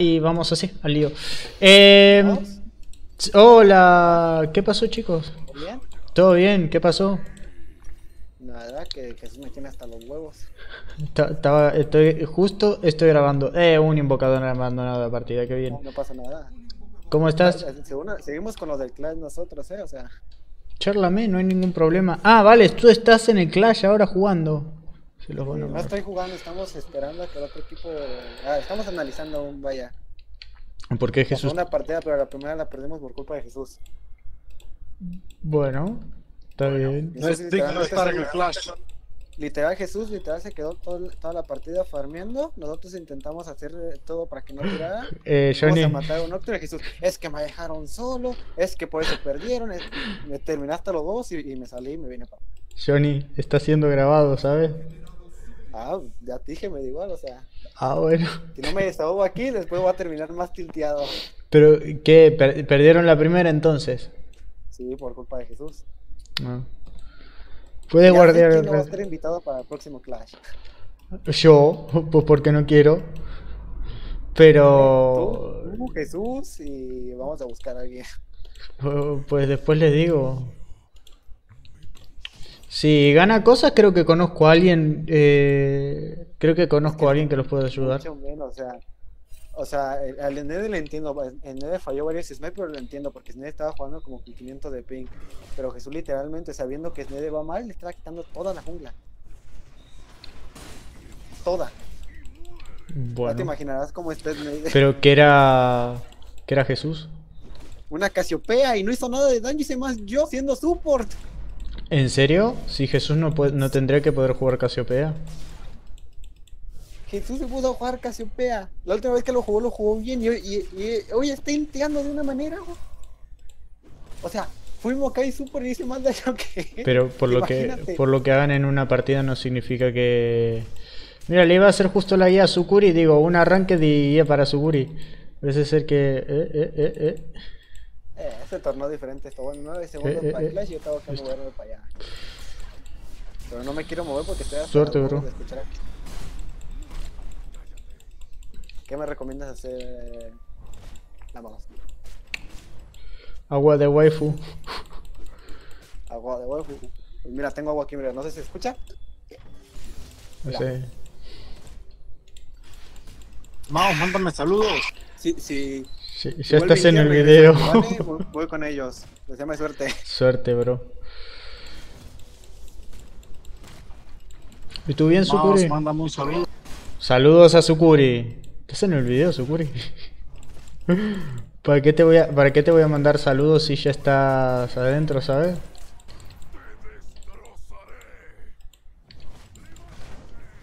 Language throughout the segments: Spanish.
Y vamos así, al lío. Eh, hola, ¿qué pasó chicos? ¿Todo bien? ¿Todo bien? ¿Qué pasó? Nada, que Jesús me tiene hasta los huevos. Ta- Estaba, estoy, justo estoy grabando. Eh, un invocador abandonado la partida, qué bien. No, no pasa nada. ¿Cómo estás? Seguimos con lo del Clash nosotros, ¿eh? O sea, Charlame, no hay ningún problema. Ah, vale, tú estás en el Clash ahora jugando. No ver. estoy jugando, estamos esperando a que el otro equipo... Ah, estamos analizando aún, vaya. ¿Por qué Jesús? segunda partida, pero la primera la perdimos por culpa de Jesús. Bueno, está bien. No es digno de estar en el Clash. Literal, Jesús literal se quedó todo- toda la partida farmeando. Nosotros intentamos hacer eh, todo para que no tirara. Eh, Vamos Johnny, a matar a un Octo y Jesús. Es que me dejaron solo, es que por eso perdieron. es- Me terminaste los dos y, y me salí y me vine para. Johnny, está siendo grabado, ¿sabes? Ah, ya te dije, me da igual, o sea. Ah, bueno. Si no me desahogo aquí, después voy a terminar más tilteado. Pero, ¿qué? Per- ¿Perdieron la primera entonces? Sí, por culpa de Jesús. No. Puedes guardar el no va a estar invitado para el próximo Clash. Yo, pues porque no quiero. Pero, Tú, tú, Jesús, y vamos a buscar a alguien. pues después les digo. Si gana cosas, creo que conozco a alguien. eh, creo que conozco a alguien que los puede ayudar. O sea. O sea, al Nede le entiendo. El Nede falló varios snipes, pero lo entiendo porque Snede estaba jugando como con 500 de ping. Pero Jesús, literalmente, sabiendo que Snede va mal, le estaba quitando toda la jungla. Toda. Ya te Bueno. imaginarás cómo está Snede. Pero que era. Que era Jesús. Una Casiopea y no hizo nada de daño, hice más yo siendo support. ¿En serio? Si Jesús no, puede, no tendría que poder jugar Casiopea. Jesús se pudo jugar Casiopea. La última vez que lo jugó, lo jugó bien. Y, y- y hoy está inteando de una manera. O sea, fuimos acá y super y hice más daño que. Pero por lo que por lo que hagan en una partida no significa que. Mira, le iba a hacer justo la IA a Sukuri, digo, un arranque de IA para Sukuri. Parece ser que. Eh, eh, eh, eh. Eh, ese torneo diferente está bueno. 9 segundos Eh, eh, para eh. Clash y yo tengo que Listo. moverme para allá. Pero no me quiero mover porque estoy Suerte, la bro. de escuchar aquí. ¿Qué me recomiendas hacer? Vámonos. Agua de waifu. Agua de huevo. Pues mira, tengo agua aquí, mira, no sé si se escucha. No sé. Mao, mándame saludos. Sí, sí. Sí, si ya estás en el video. Voy, voy con ellos. Les llama suerte. Suerte, bro. ¿Y tú bien, Sukuri? mándame un saludo. Saludos a Sukuri. ¿Estás en el video, Sukuri? ¿Para qué, te voy a, ¿Para qué te voy a mandar saludos si ya estás adentro, sabes?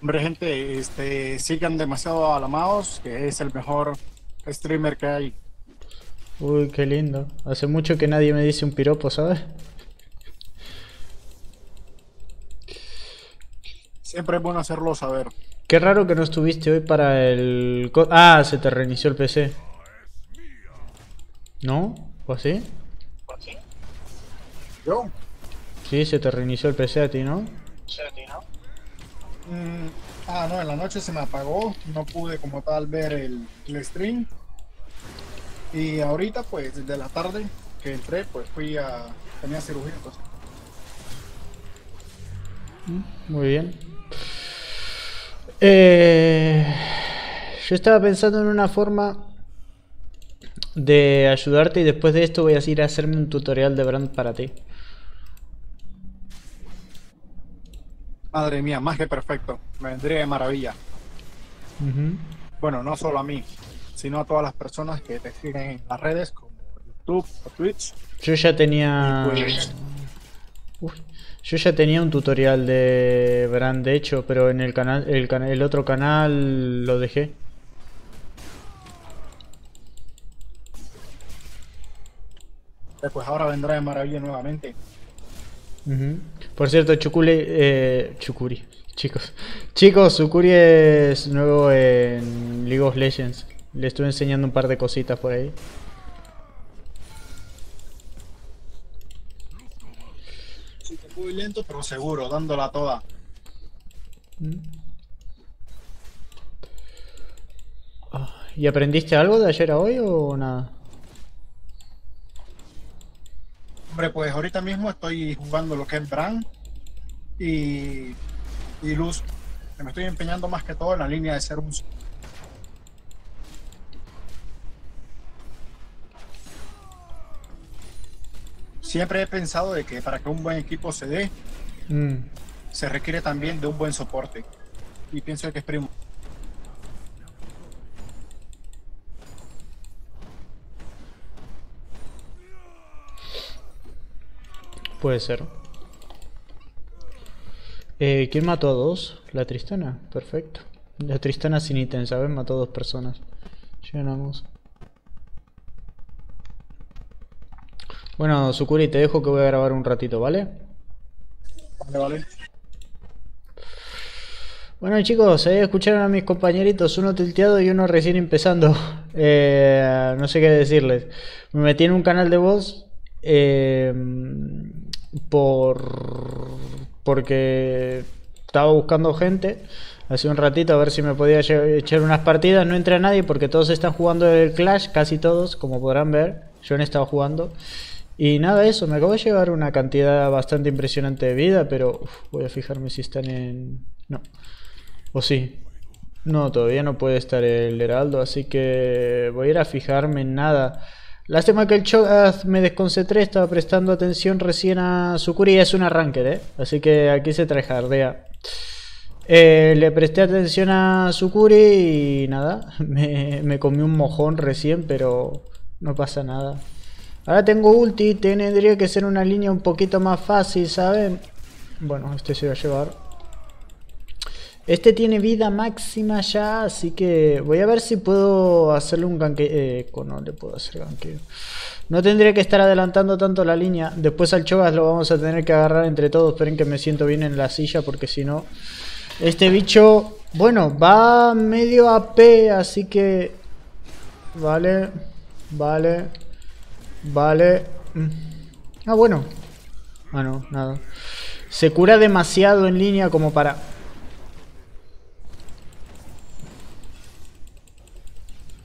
Hombre, gente, este, sigan demasiado a la Maos, que es el mejor streamer que hay. Uy, qué lindo. Hace mucho que nadie me dice un piropo, ¿sabes? Siempre es bueno hacerlo saber. Qué raro que no estuviste hoy para el... Ah, se te reinició el PC. ¿No? ¿O así? Yo, Sí, se te reinició el PC a ti, ¿no? mm, ah, no, en la noche se me apagó, no pude como tal ver el, el stream. Y ahorita, pues, desde la tarde que entré, pues fui a. tenía cirugía, pues. Muy bien. Eh, yo estaba pensando en una forma de ayudarte y después de esto voy a ir a hacerme un tutorial de brand para ti. Madre mía, más que perfecto. Me vendría de maravilla. Bueno, no solo a mí, sino a todas las personas que te siguen en las redes como YouTube o Twitch. Yo ya tenía... Pues- Uy, yo ya tenía un tutorial de brand de hecho, pero en el canal, el, cana- el otro canal lo dejé. Eh, Pues ahora vendrá de maravilla nuevamente. Por cierto, Chukuli, eh, Chukuri, chicos, chicos, Sukuri es nuevo en League of Legends. Le estuve enseñando un par de cositas por ahí. Muy lento, pero seguro, dándola toda. ¿Y aprendiste algo de ayer a hoy o nada? Hombre, pues ahorita mismo estoy jugando lo que es Bran y, y Luz. Me estoy empeñando más que todo en la línea de ser un siempre he pensado de que para que un buen equipo se dé, Mm, se requiere también de un buen soporte. Y pienso que es primo. puede ser. Eh, ¿Quién mató a dos? La Tristana. Perfecto. La Tristana sin ítem, ¿sabes? Mató a dos personas. Llenamos. Bueno, Sukuri, te dejo que voy a grabar un ratito, ¿vale? Vale, vale. Bueno chicos, ahí escucharon a mis compañeritos, uno tilteado y uno recién empezando. Eh, no sé qué decirles. Me metí en un canal de voz eh, por porque estaba buscando gente hace un ratito a ver si me podía echar unas partidas. No entré a nadie porque todos están jugando el Clash, casi todos, como podrán ver. Yo no he estado jugando. Y nada, eso, me acabo de llevar una cantidad bastante impresionante de vida, pero voy a fijarme si están en... No. ¿O sí? No, todavía no puede estar el Heraldo, así que voy a ir a fijarme en nada. Lástima que el Cho'Gath me desconcentré, estaba prestando atención recién a Sukuri, es un arranque, ¿eh? Así que aquí se trajardea. Eh, le presté atención a Sukuri y nada, me, me comí un mojón recién, pero no pasa nada. Ahora tengo ulti, tendría que ser una línea un poquito más fácil, ¿saben? Bueno, este se va a llevar. Este tiene vida máxima ya, así que voy a ver si puedo hacerle un ganque... Eh, no le puedo hacer ganqueo. No tendría que estar adelantando tanto la línea. Después al Chogas lo vamos a tener que agarrar entre todos. Esperen que me siento bien en la silla porque si no... Este bicho, bueno, va medio AP, así que... Vale, vale, vale. Mm. Ah, bueno. Ah, no, nada. Se cura demasiado en línea como para...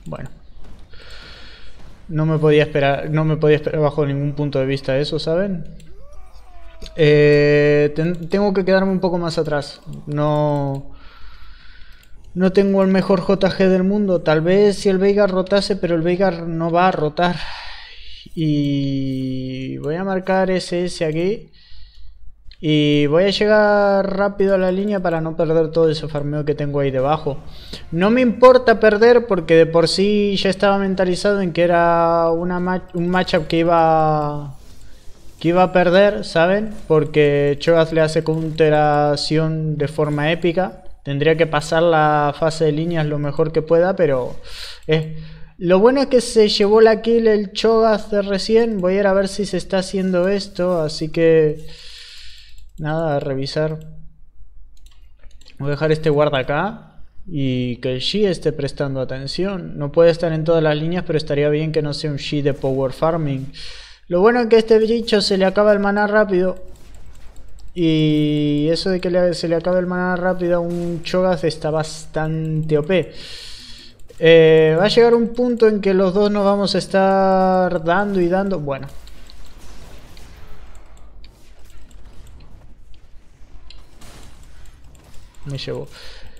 Bueno. No me podía esperar, no me podía esperar bajo ningún punto de vista eso, ¿saben? Eh, ten- tengo que quedarme un poco más atrás. No... No tengo el mejor JG del mundo. Tal vez si el Veigar rotase, pero el Veigar no va a rotar. Y voy a marcar SS aquí. Y voy a llegar rápido a la línea para no perder todo ese farmeo que tengo ahí debajo. No me importa perder porque de por sí ya estaba mentalizado en que era una un matchup que iba que iba a perder, ¿saben? Porque Cho'Gath le hace counteración de forma épica. Tendría que pasar la fase de líneas lo mejor que pueda, pero lo bueno es que se llevó la kill el Cho'Gath de recién. Voy a ir a ver si se está haciendo esto, así que nada, a revisar. Voy a dejar este guarda acá y que el Shi esté prestando atención. No puede estar en todas las líneas, pero estaría bien que no sea un Shi de power farming. Lo bueno es que a este bicho se le acaba el maná rápido. Y eso de que se le acabe el maná rápido a un Cho'Gath está bastante OP. Eh, va a llegar un punto en que los dos nos vamos a estar dando y dando. Bueno. Me llevo.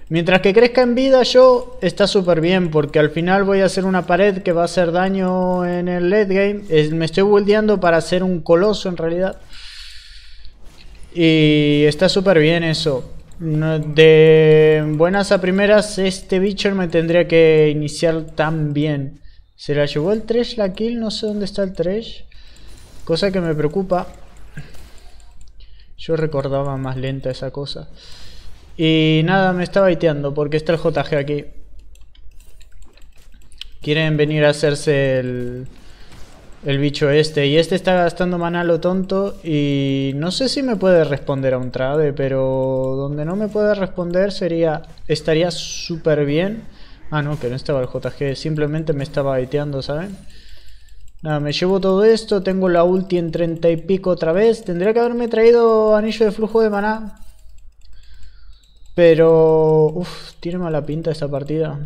Mientras que crezca en vida yo, está súper bien, porque al final voy a hacer una pared que va a hacer daño en el late game. Me estoy buildeando para hacer un coloso en realidad. Y está súper bien eso. De buenas a primeras, este bicho me tendría que iniciar tan bien. ¿Se la llevó el Tresh la kill? No sé dónde está el Tresh. Cosa que me preocupa. Yo recordaba más lenta esa cosa. Y nada, me está baiteando porque está el JG aquí. Quieren venir a hacerse el, el bicho este. Y este está gastando maná lo tonto. Y no sé si me puede responder a un trade. Pero donde no me puede responder sería. Estaría súper bien. Ah, no, que no estaba el JG. Simplemente me estaba baiteando, ¿saben? Nada, me llevo todo esto. Tengo la ulti en 30 y pico otra vez. Tendría que haberme traído anillo de flujo de maná. Pero... Uf, tiene mala pinta esta partida.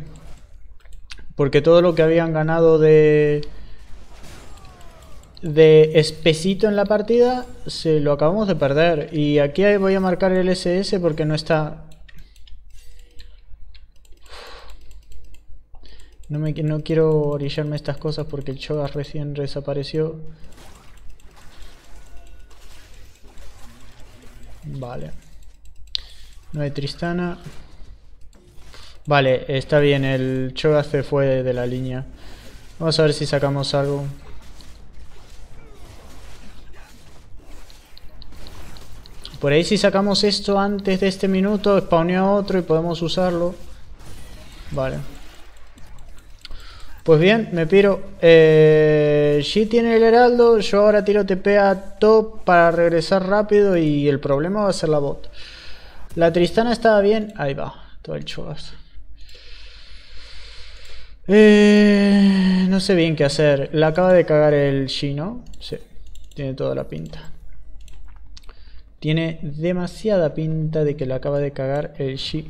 Porque todo lo que habían ganado de de espesito en la partida se lo acabamos de perder. Y aquí voy a marcar el SS porque no está... No, me, no quiero orillarme estas cosas porque el Chogas recién desapareció. Vale. No hay Tristana. Vale, está bien, el Chogas se fue de la línea. Vamos a ver si sacamos algo. Por ahí si sacamos esto antes de este minuto, spawnea otro y podemos usarlo. Vale. Pues bien, me piro. Eh, G tiene el heraldo, yo ahora tiro TP a top para regresar rápido y el problema va a ser la bot. La Tristana estaba bien, ahí va, todo el chugas. Eh, no sé bien qué hacer. La acaba de cagar el G, ¿no? Sí, tiene toda la pinta. Tiene demasiada pinta de que la acaba de cagar el G.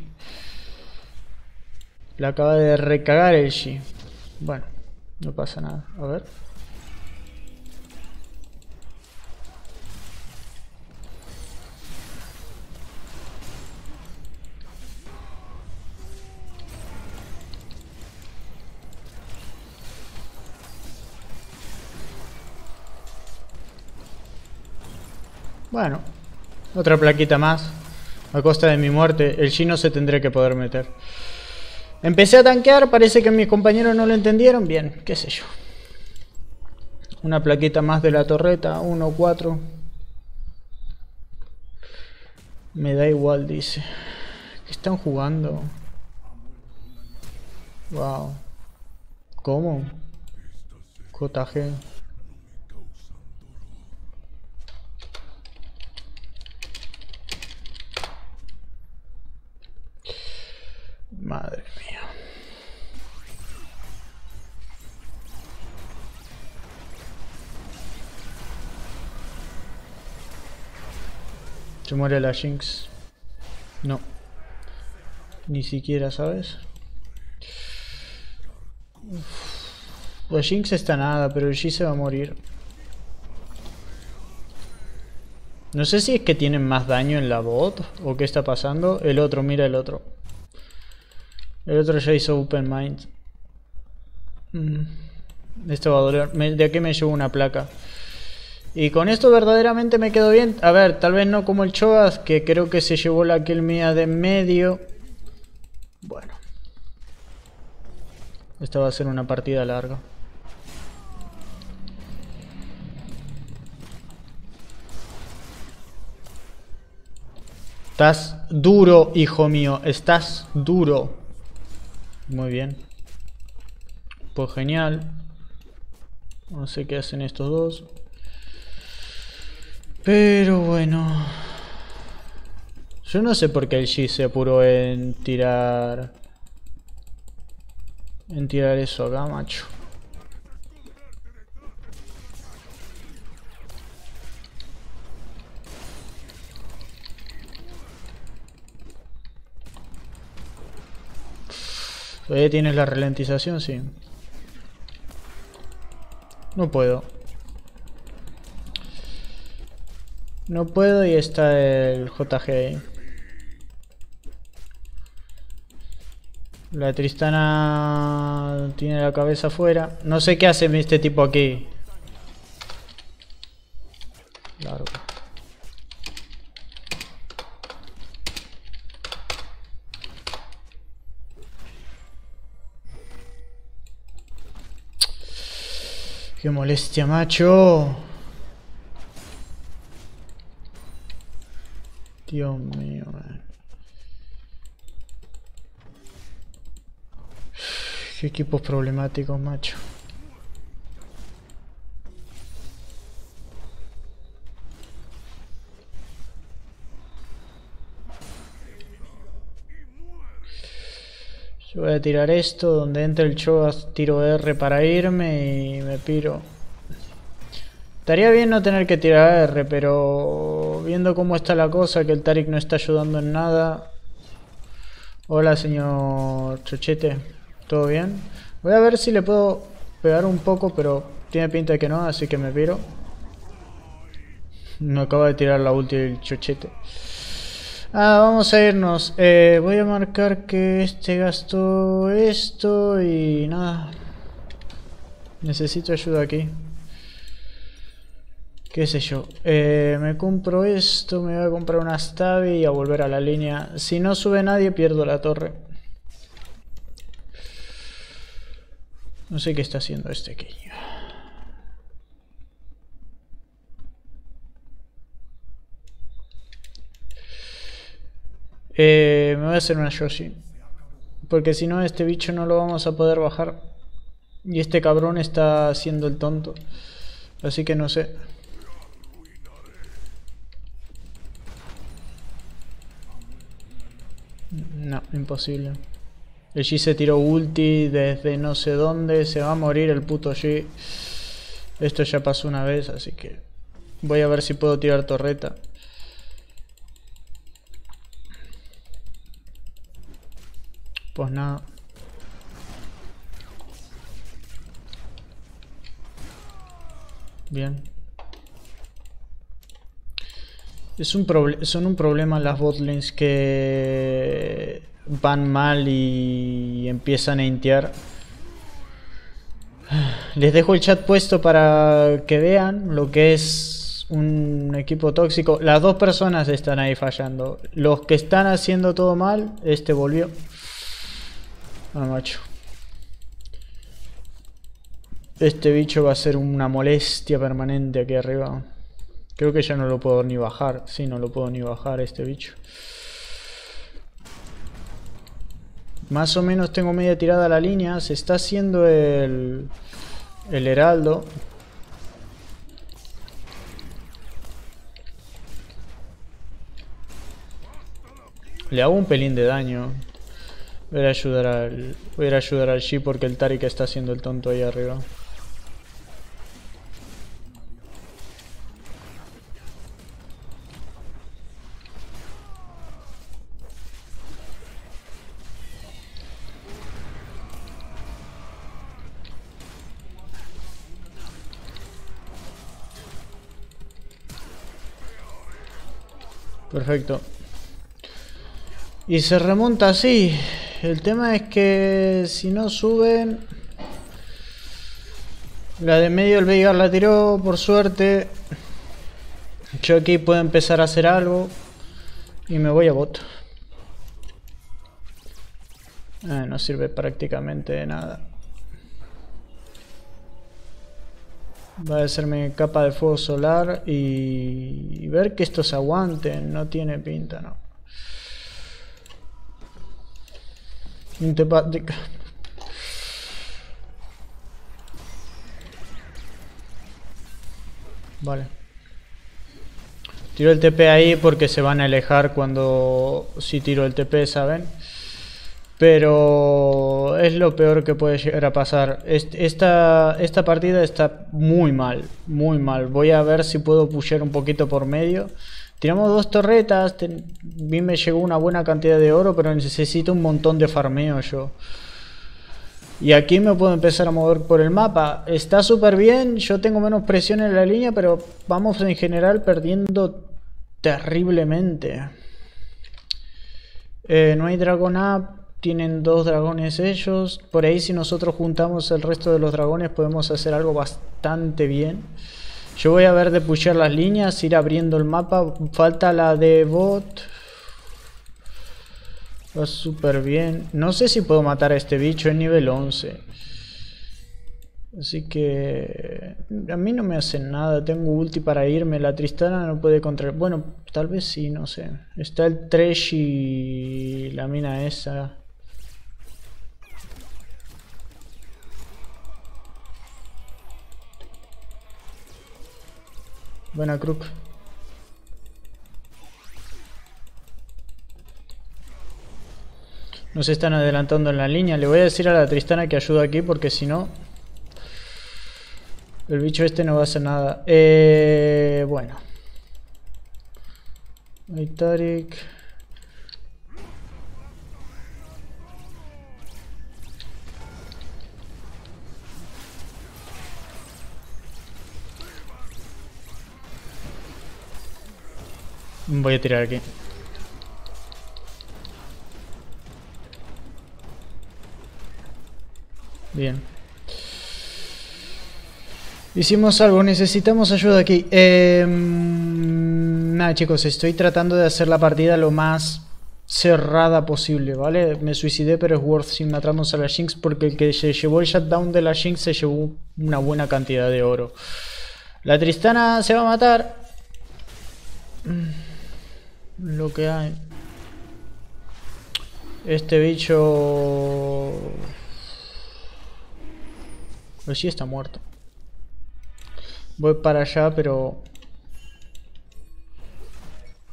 La acaba de recagar el G. Bueno, no pasa nada. A ver. Bueno, otra plaquita más. A costa de mi muerte. El chino se tendrá que poder meter. Empecé a tanquear. Parece que mis compañeros no lo entendieron. Bien, qué sé yo. Una plaquita más de la torreta. 1, 4. Me da igual, dice. ¿Qué están jugando? Wow. ¿Cómo? JG. Se muere la Jinx. No. Ni siquiera, ¿sabes? La Jinx está nada, pero el G se va a morir. No sé si es que tienen más daño en la bot o qué está pasando. El otro, mira el otro. El otro ya hizo Open Mind. Mm. Esto va a doler. de aquí me llevo una placa. Y con esto verdaderamente me quedo bien. A ver, tal vez no como el Chogas, que creo que se llevó la kill mía de medio. Bueno. Esta va a ser una partida larga. Estás duro, hijo mío. Estás duro. Muy bien. Pues genial. No sé qué hacen estos dos. Pero bueno. Yo no sé por qué el G se apuró en tirar... En tirar eso acá, macho. Todavía tienes la ralentización, sí. No puedo. No puedo y está el JG ahí. La Tristana tiene la cabeza afuera. No sé qué hace este tipo aquí. Largo. Qué molestia, macho. Dios mío, man. Qué equipos problemáticos, macho. voy a tirar esto, donde entre el Chogas tiro R para irme y me piro. Estaría bien no tener que tirar R, pero viendo cómo está la cosa, que el Tarik no está ayudando en nada. Hola señor Chochete, ¿todo bien? Voy a ver si le puedo pegar un poco, pero tiene pinta de que no, así que me piro. Me acaba de tirar la ulti del chochete. Ah, vamos a irnos. Eh, voy a marcar que este gastó esto y nada. Necesito ayuda aquí. ¿Qué sé yo? Eh, me compro esto, me voy a comprar una Stabi y a volver a la línea. Si no sube nadie, pierdo la torre. No sé qué está haciendo este aquí. Eh, me voy a hacer una Yoshi. Porque si no, este bicho no lo vamos a poder bajar. Y este cabrón está haciendo el tonto. Así que no sé. No, imposible. El G se tiró ulti desde no sé dónde. Se va a morir el puto G. Esto ya pasó una vez, así que... Voy a ver si puedo tirar torreta. Pues nada. Bien. Es un son un problema las botlines que van mal y empiezan a intiar. Les dejo el chat puesto para que vean lo que es un equipo tóxico. Las dos personas están ahí fallando. Los que están haciendo todo mal, este volvió. Ah, macho. Este bicho va a ser una molestia permanente aquí arriba. Creo que ya no lo puedo ni bajar. Sí, no lo puedo ni bajar este bicho. Más o menos tengo media tirada la línea. Se está haciendo el, el heraldo. Le hago un pelín de daño. Voy a ayudar al, voy a ayudar al Shi porque el Tarik está haciendo el tonto ahí arriba. Perfecto. Y se remonta así. El tema es que si no suben... La de medio el Veigar la tiró, por suerte. Yo aquí puedo empezar a hacer algo. Y me voy a bot. Eh, no sirve prácticamente de nada. Va a hacerme capa de fuego solar y, ver que estos aguanten. No tiene pinta, no. Vale. Tiro el TP ahí porque se van a alejar cuando si tiro el TP, ¿saben? Pero es lo peor que puede llegar a pasar. Esta, esta partida está muy mal, muy mal. Voy a ver si puedo pusher un poquito por medio. Tiramos dos torretas, a mí me llegó una buena cantidad de oro, pero necesito un montón de farmeo yo. Y aquí me puedo empezar a mover por el mapa. Está súper bien, yo tengo menos presión en la línea, pero vamos en general perdiendo terriblemente. Eh, no hay Dragon Up, tienen dos dragones ellos. Por ahí si nosotros juntamos el resto de los dragones podemos hacer algo bastante bien. Yo voy a ver de pushear las líneas, ir abriendo el mapa. Falta la de bot. Va súper bien. No sé si puedo matar a este bicho en nivel 11. Así que a mí no me hacen nada. Tengo ulti para irme. La Tristana no puede contra... Bueno, tal vez sí, no sé. Está el Tresh y la mina esa. Buena Crook. Nos están adelantando en la línea. Le voy a decir a la Tristana que ayuda aquí porque si no... El bicho este no va a hacer nada. Eh, bueno. Hay Tarik. Voy a tirar aquí. Bien. Hicimos algo, necesitamos ayuda aquí. Em, nada chicos, estoy tratando de hacer la partida lo más cerrada posible, ¿vale? Me suicidé, pero es worth si matamos a la Jinx porque el que se llevó el shutdown de la Jinx se llevó una buena cantidad de oro. La Tristana se va a matar. Lo que hay. Este bicho... Pues sí está muerto. Voy para allá, pero...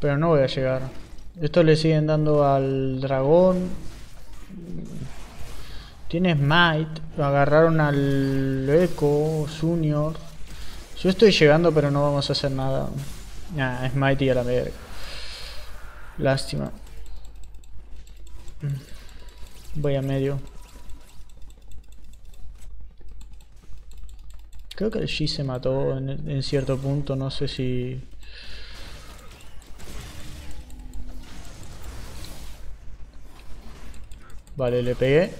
Pero no voy a llegar. Esto le siguen dando al dragón. Tiene Smite. Agarraron al Echo, Junior. Yo estoy llegando, pero no vamos a hacer nada. Nah, Smite y a la verga. Lástima. Voy a medio. Creo que el G se mató en, en cierto punto, no sé si... Vale, le pegué.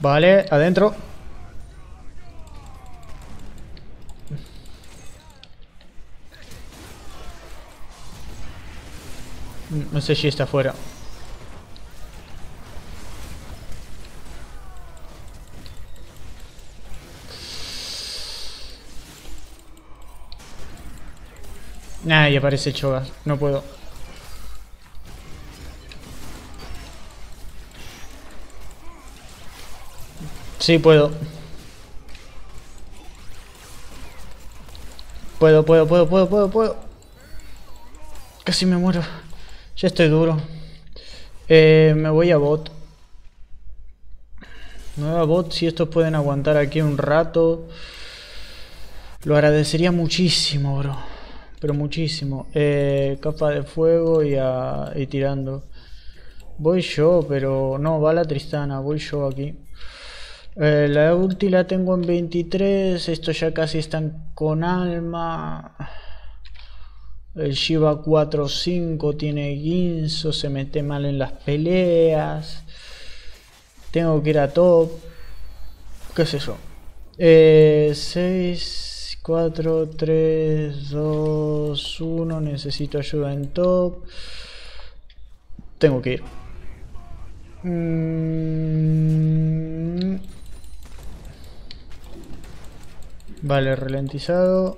Vale, adentro. No sé si está afuera. Nah, y aparece Chogas. No puedo. Sí, puedo. Puedo, puedo, puedo, puedo, puedo, puedo. Casi me muero. Ya estoy duro. Eh, me voy a bot. Me voy a bot si estos pueden aguantar aquí un rato. Lo agradecería muchísimo, bro. Pero muchísimo. Eh, capa de fuego y, a, y tirando. Voy yo, pero no, va la Tristana. Voy yo aquí. Eh, la ulti la tengo en 23. Estos ya casi están con alma. El Shiva 4-5 tiene guinzo, se mete mal en las peleas. Tengo que ir a top. ¿Qué sé yo? Eh, 6, 4, 3, 2, 1. Necesito ayuda en top. Tengo que ir. Mm. Vale, ralentizado.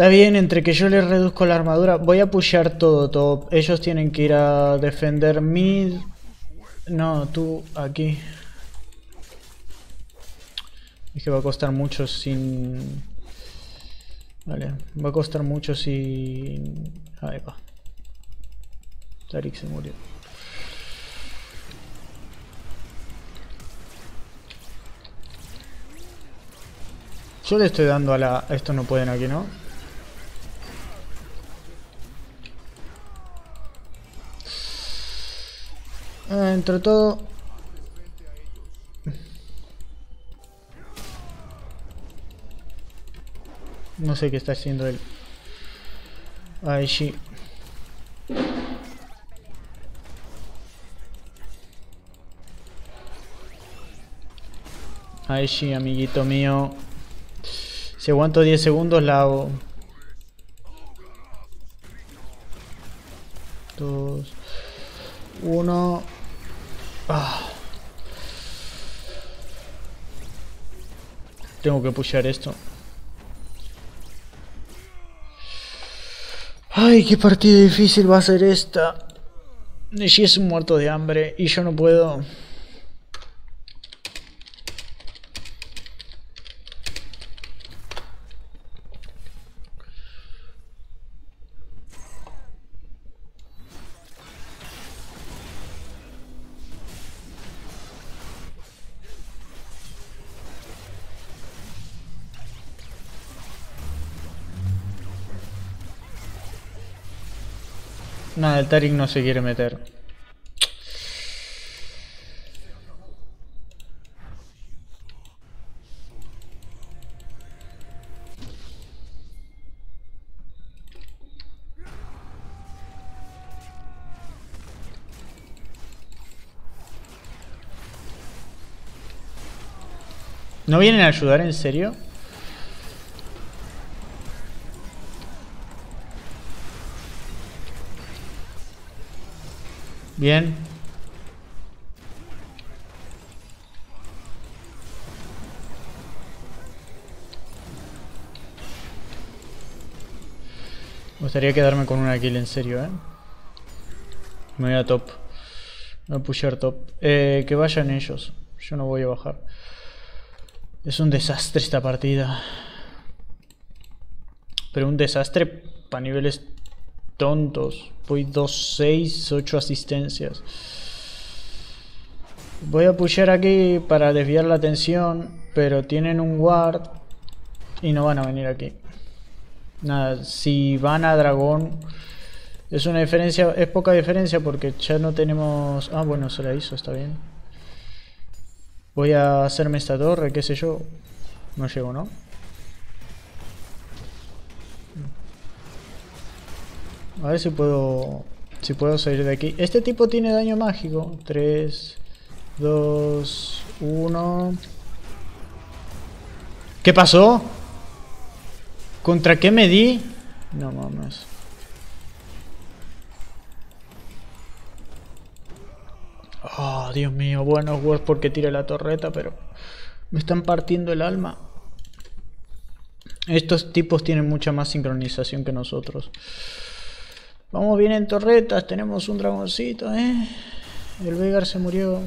Está bien, entre que yo les reduzco la armadura. Voy a pushear todo top. Ellos tienen que ir a defender mid. No, tú aquí. Es que va a costar mucho sin... Vale, va a costar mucho sin... Ahí va. Tarik se murió. Yo le estoy dando a la... Estos no pueden aquí, ¿no? Entre todo... No sé qué está haciendo él. Ahí sí. Ahí sí, amiguito mío. Si aguanto 10 segundos la hago. Dos. Uno. Ah. Tengo que pushear esto. Ay, qué partida difícil va a ser esta. Si es un muerto de hambre y yo no puedo. el Tarik no se quiere meter. ¿No vienen a ayudar en serio? Bien. Me gustaría quedarme con una kill en serio, ¿eh? Me voy a top. Me voy a pushear top. Eh, que vayan ellos. Yo no voy a bajar. Es un desastre esta partida. Pero un desastre para niveles tontos. Voy 2-6, 8 asistencias. Voy a pushear aquí para desviar la atención. Pero tienen un ward. Y no van a venir aquí. Nada, si van a dragón es una diferencia, es poca diferencia porque ya no tenemos... Ah, bueno, se la hizo, está bien. Voy a hacerme esta torre, qué sé yo. No llego, ¿no? A ver si puedo... Si puedo salir de aquí. Este tipo tiene daño mágico. 3, 2, 1... ¿Qué pasó? ¿Contra qué me di? No mames. Oh, Dios mío. Bueno, Word porque tire la torreta, pero... Me están partiendo el alma. Estos tipos tienen mucha más sincronización que nosotros. Vamos bien en torretas. Tenemos un dragoncito, ¿eh? El Vegar se murió.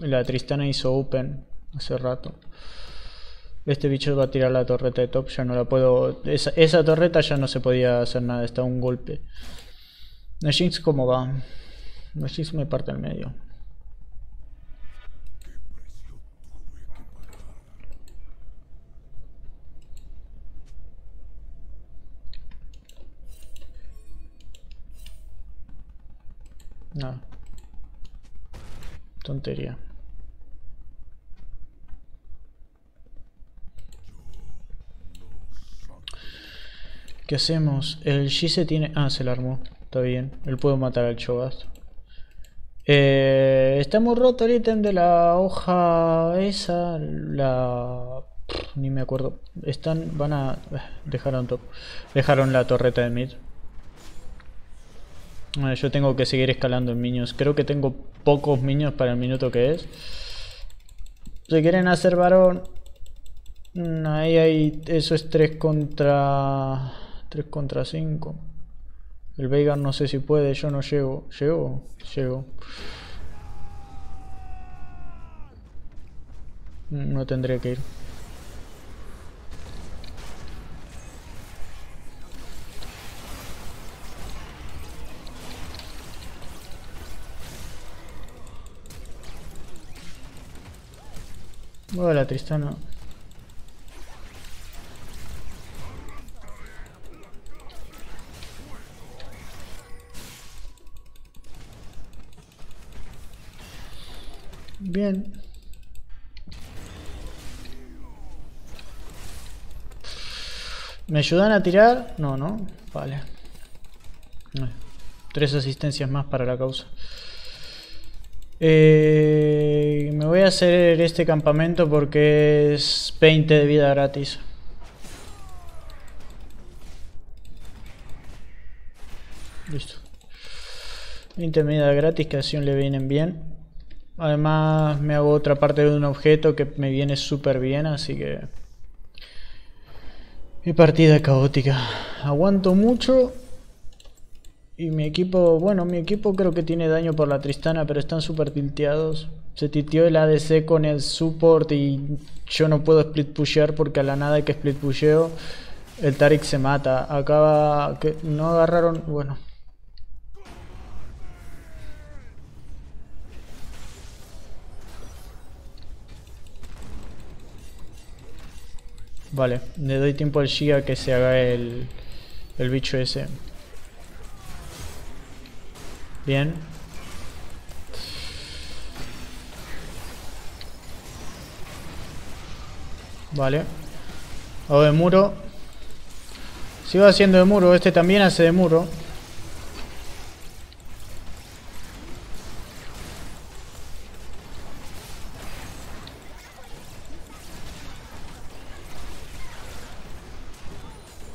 La Tristana hizo open hace rato. Este bicho va a tirar la torreta de top, ya no la puedo... Esa, torreta ya no se podía hacer nada, está un golpe. Najinx cómo va? Najinx me parte al medio. Nada. Tontería. ¿Qué hacemos? El G se tiene... Ah, se la armó. Está bien. Él puede matar al Cho'Gath. Eh, está roto el ítem de la hoja esa. La... ni me acuerdo. Están... Van a... Dejaron top. Dejaron la torreta de mid. Bueno, yo tengo que seguir escalando en minions. Creo que tengo pocos minions para el minuto que es. Si quieren hacer varón... Mm, ahí hay... Eso es 3 contra... 3 contra 5. El Veigar no sé si puede, yo no llego. ¿Llego? Llego. No tendría que ir. Hola Tristana. Bien. ¿Me ayudan a tirar? No, no. Vale. Tres asistencias más para la causa. Eh, me voy a hacer este campamento porque es 20 de vida gratis. Listo. 20 de vida gratis que así le vienen bien. Además me hago otra parte de un objeto que me viene súper bien, así que... Mi partida caótica. Aguanto mucho. Y mi equipo, bueno, mi equipo creo que tiene daño por la Tristana, pero están súper tilteados. Se tilteó el ADC con el support y yo no puedo split pushear porque a la nada que split pusheo el Tarik se mata. Acaba que no agarraron, bueno, Vale, le doy tiempo al Giga que se haga el, el bicho ese. Bien. Vale. Hago de muro. Sigo haciendo de muro. Este también hace de muro.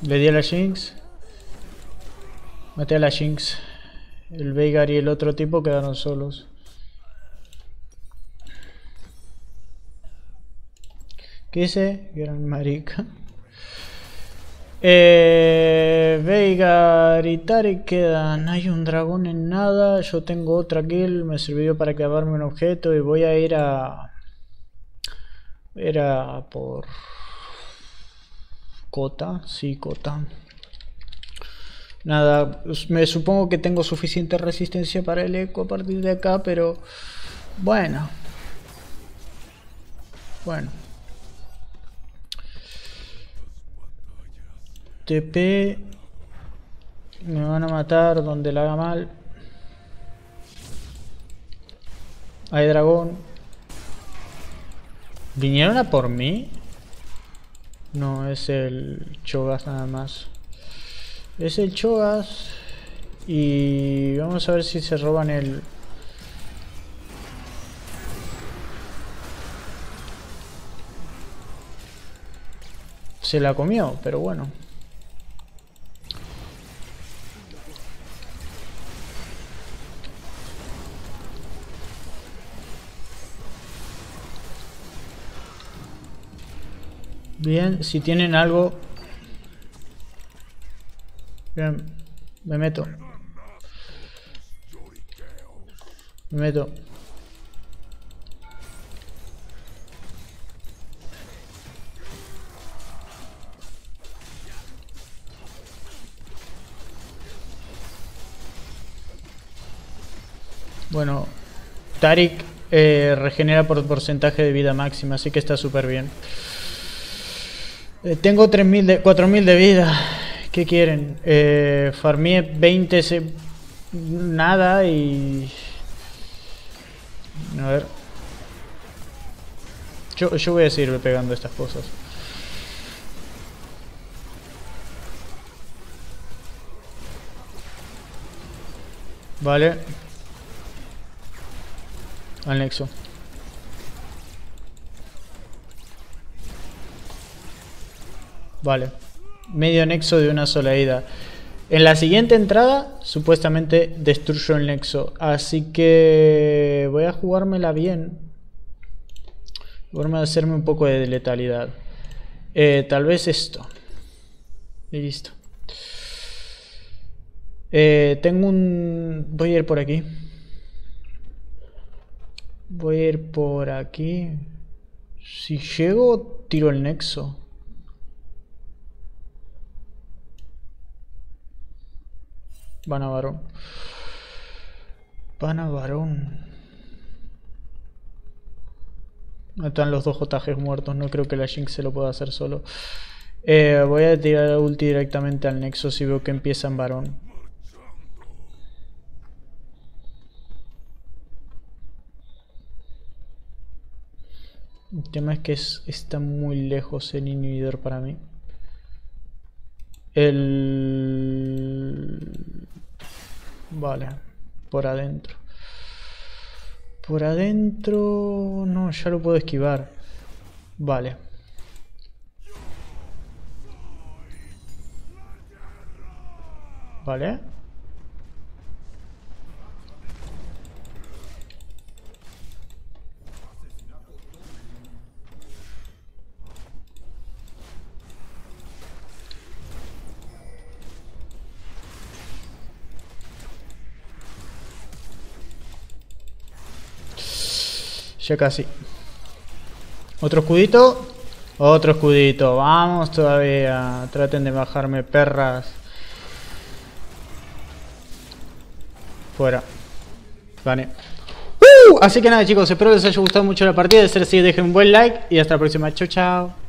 Le di a la Jinx. Maté a la Jinx. El Veigar y el otro tipo quedaron solos. ¿Qué hice? Gran marica. Eh, Veigar y Tarek quedan. Hay un dragón en nada. Yo tengo otra kill. Me sirvió para clavarme un objeto. Y voy a ir a. Era por. Cota. Sí, Cota. Nada, me supongo que tengo suficiente resistencia para el eco a partir de acá, pero bueno. Bueno. TP. Me van a matar donde la haga mal. Hay dragón. ¿Vinieron a por mí? No, es el Chogas nada más. Es el Chogas. Y vamos a ver si se roban el... Se la comió, pero bueno. Bien, si tienen algo... Bien, me meto. Me meto. Bueno, Tarik eh, regenera por porcentaje de vida máxima, así que está súper bien. Eh, tengo 3000 de, 4000 de vida. ¿Qué quieren? Eh, farmé 20 se, nada y... A ver. Yo, yo voy a seguir pegando estas cosas. Vale. Al nexo. Vale. Medio nexo de una sola ida. En la siguiente entrada, supuestamente destruyo el nexo. Así que voy a jugármela bien. Voy a hacerme un poco de letalidad. Eh, tal vez esto. Y listo. Eh, tengo un... Voy a ir por aquí. Voy a ir por aquí. Si llego, tiro el nexo. Van a varón. Van a varón. Están los dos JGs muertos. No creo que la Jinx se lo pueda hacer solo. Eh, voy a tirar la ulti directamente al Nexo si veo que empieza en varón. El tema es que está muy lejos el inhibidor para mí. El... Vale, por adentro. Por adentro... No, ya lo puedo esquivar. Vale. Vale. Ya casi. Otro escudito. Otro escudito. Vamos todavía. Traten de bajarme, perras. Fuera. Vale. ¡Uh! Así que nada chicos, espero les haya gustado mucho la partida. De ser así, dejen un buen like. Y hasta la próxima. Chau, chao.